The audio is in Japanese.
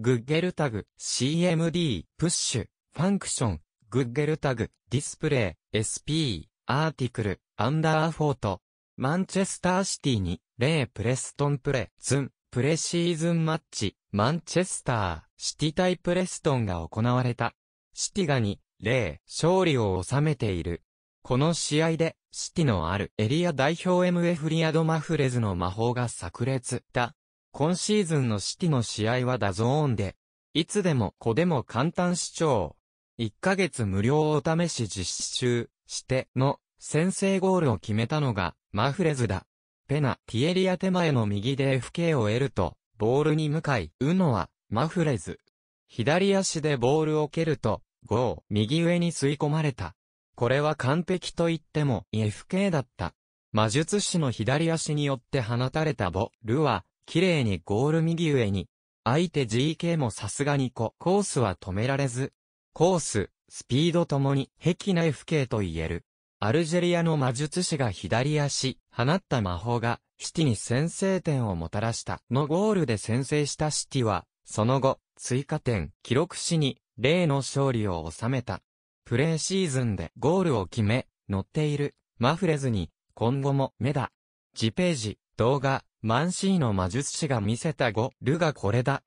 グッゲルタグ、CMD、プッシュ、ファンクション、グッゲルタグ、ディスプレイ、SP、アーティクル、アンダーフォート、マンチェスターシティに、レイプレストンプレ、ズン、プレシーズンマッチ、マンチェスター、シティ対プレストンが行われた。シティが2、0、勝利を収めている。この試合で、シティのあるエリア代表 MF リアドマフレズの魔法が炸裂だ。今シーズンのシティの試合は DAZN で、いつでもどこでも簡単視聴。1ヶ月無料お試し実施中しての先制ゴールを決めたのがマフレズだ。ペナルティエリア手前の右で FK を得ると、ボールに向かうのはマフレズ。左足でボールを蹴ると、ゴー、右上に吸い込まれた。これは完璧と言っても FK だった。魔術師の左足によって放たれたボルは、綺麗にゴール右上に。相手 GK もさすがにコースは止められず。コース、スピードともに、壁な FK と言える。アルジェリアの魔術師が左足、放った魔法が、シティに先制点をもたらしたのゴールで先制したシティは、その後、追加点、記録しに、例の勝利を収めた。プレーシーズンでゴールを決め、乗っている、マフレズに、今後も目だ。次ページ、動画、マンシーの魔術師が見せた語ルがこれだ。